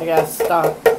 I got stuck.